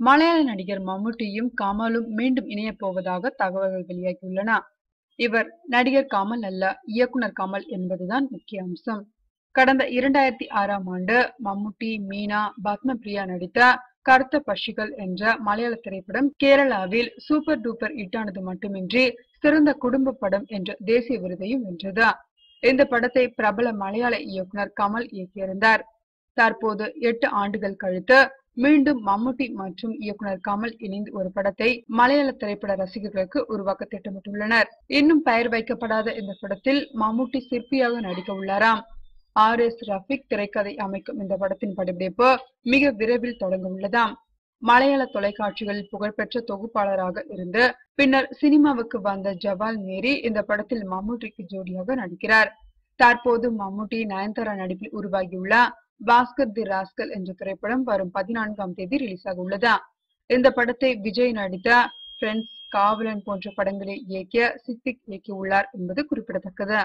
மலையாள நடிகர் மம்முட்டியும் கமலும் மீண்டும் இணையப் போவதாக தகவல்கள் வெளியாகியுள்ளன. இவர் நடிகர் கமல் அல்ல இயக்குனர் கமல் என்பதுதான் முக்கிய அம்சம். கடந்த இரண்டாயிரத்தி ஆறாம் ஆண்டு மம்முட்டி மீனா பத்மபிரியா நடித்த கருத்த பஷிகள் என்ற மலையாள திரைப்படம் கேரளாவில் சூப்பர் டூப்பர் இட்டானது மட்டுமின்றி சிறந்த குடும்ப படம் என்ற தேசிய விருதையும் வென்றது. இந்த படத்தை பிரபல மலையாள இயக்குனர் கமல் இயக்கியிருந்தார். தற்போது எட்டு ஆண்டுகள் கழித்து மீண்டும் மம்முட்டி மற்றும் இயக்குனர் கமல் இணைந்து ஒரு படத்தை மலையாள திரைப்பட ரசிகர்களுக்கு உருவாக்க திட்டமிட்டுள்ளனர். இன்னும் பெயர் வைக்கப்படாத இந்த படத்தில் மம்முட்டி சிற்பியாக நடிக்க உள்ளாராம். ஆர் எஸ் ரஃபிக் திரைக்கதை அமைக்கும் இந்த படத்தின் படப்பிடிப்பு மிக விரைவில் தொடங்க உள்ளதாம். மலையாள தொலைக்காட்சிகளில் புகழ்பெற்ற தொகுப்பாளராக இருந்து பின்னர் சினிமாவுக்கு வந்த ஜவால் மேரி இந்த படத்தில் மம்முட்டிக்கு ஜோடியாக நடிக்கிறார். தற்போது மம்முட்டி நயன்தாரா நடிப்பில் உருவாகியுள்ள பாஸ்கர் தி ராஸ்கல் என்ற திரைப்படம் வரும் பதினான்காம் தேதி ரிலீஸ் ஆக உள்ளதா. இந்த படத்தை விஜய் நடித்த ஃப்ரெண்ட்ஸ் காவலன் போன்ற படங்களை இயக்கிய சித்திக் இயக்கியுள்ளார் என்பது குறிப்பிடத்தக்கது.